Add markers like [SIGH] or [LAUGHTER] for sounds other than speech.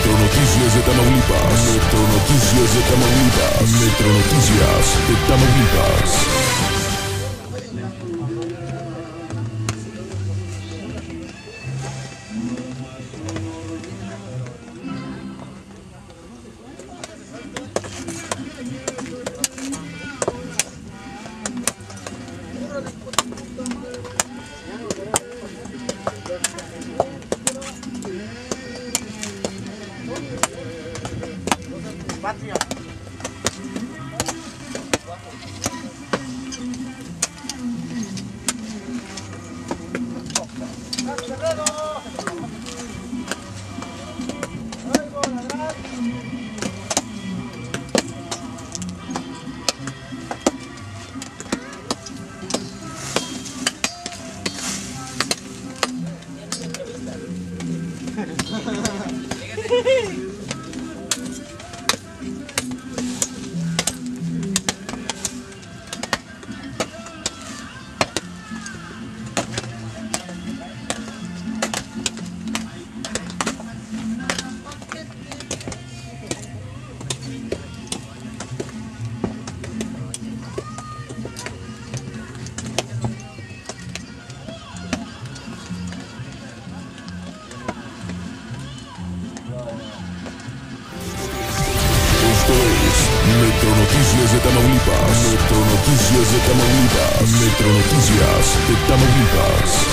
Metro Noticias de Tamaulipas. Metro Noticias de Tamaulipas. Metro Noticias de Tamaulipas. Esto [LAUGHS] Metro Noticias de Tamaulipas. Metro Noticias de Tamaulipas. Metro Noticias de Tamaulipas.